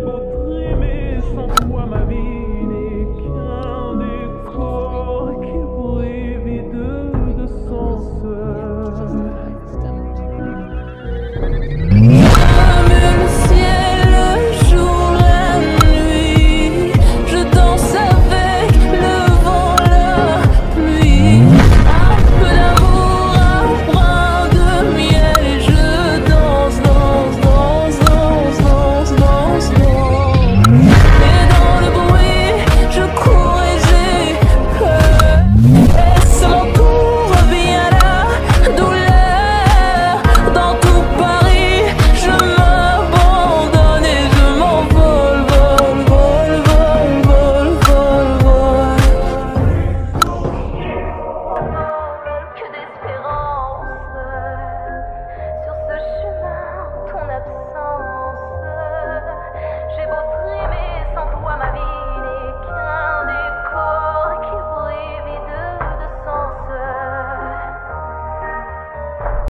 Bob